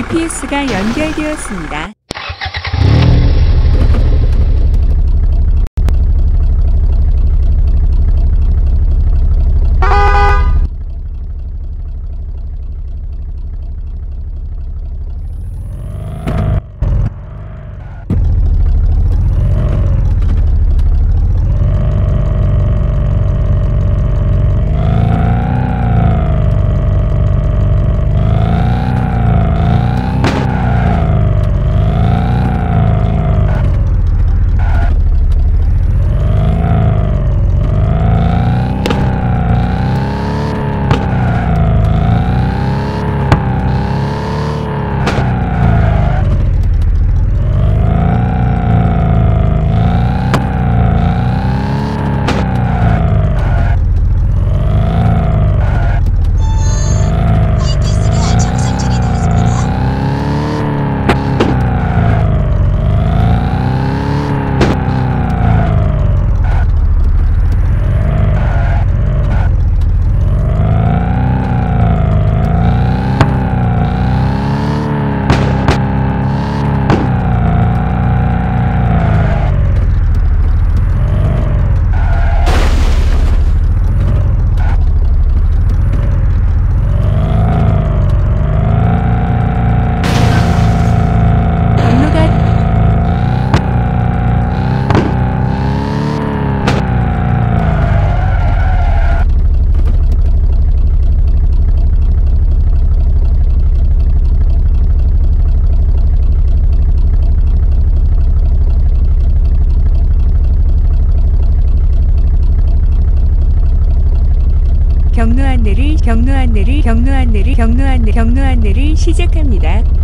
GPS가 연결되었습니다. 하이패스가 정상 처리되었습니다. 경로가 안내를 경로 안내를 경로 안내를 경로 안내 경로 안내를 시작합니다.